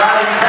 Riding